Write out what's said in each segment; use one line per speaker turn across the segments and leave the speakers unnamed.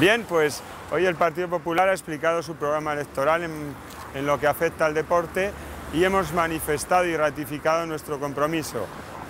Bien, pues hoy el Partido Popular ha explicado su programa electoral en, lo que afecta al deporte y hemos manifestado y ratificado nuestro compromiso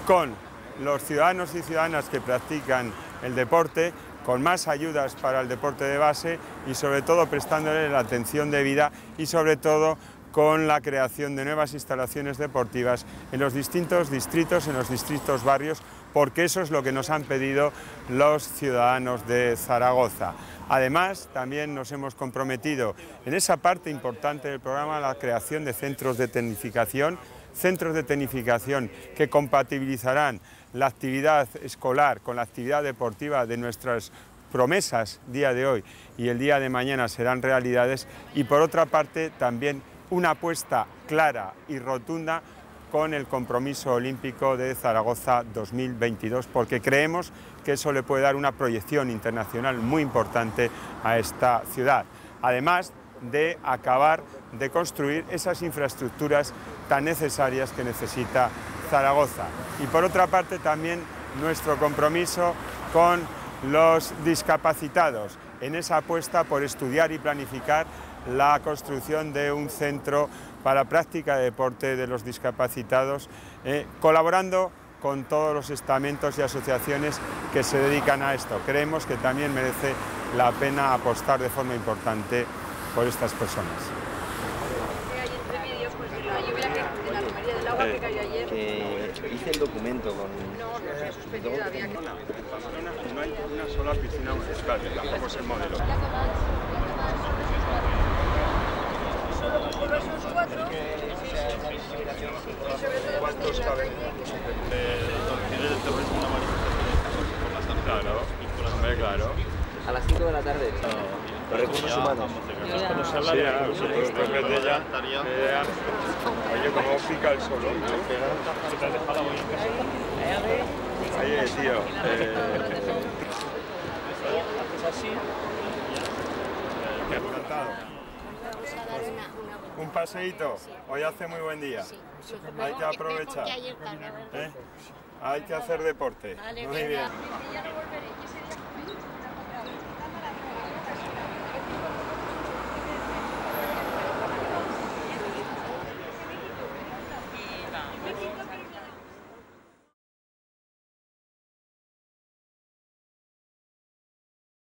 con los ciudadanos y ciudadanas que practican el deporte, con más ayudas para el deporte de base y sobre todo prestándole la atención debida y sobre todo con la creación de nuevas instalaciones deportivas en los distintos distritos, en los distintos barrios, porque eso es lo que nos han pedido los ciudadanos de Zaragoza. Además, también nos hemos comprometido en esa parte importante del programa la creación de centros de tecnificación, centros de tecnificación que compatibilizarán la actividad escolar con la actividad deportiva de nuestras promesas día de hoy y el día de mañana serán realidades y por otra parte también una apuesta clara y rotunda con el compromiso olímpico de Zaragoza 2022 porque creemos que eso le puede dar una proyección internacional muy importante a esta ciudad. Además de acabar de construir esas infraestructuras tan necesarias que necesita Zaragoza. Y por otra parte también nuestro compromiso con los discapacitados en esa apuesta por estudiar y planificar la construcción de un centro para práctica de deporte de los discapacitados, eh, colaborando con todos los estamentos y asociaciones que se dedican a esto. Creemos que también merece la pena apostar de forma importante por estas personas.
Que hice el documento con...
No, no se ha suspendido, había que...
No hay una sola piscina municipal, que tampoco es el modelo. Claro, hombre, claro.
A las 5 de la tarde. Los recursos humanos.
Cuando se habla de eh, oye, cómo pica el sol, ¿no? Oye, tío, eh, encantado. Un paseíto, hoy hace muy buen día. Hay que aprovechar. ¿eh? Hay que hacer deporte. Muy bien.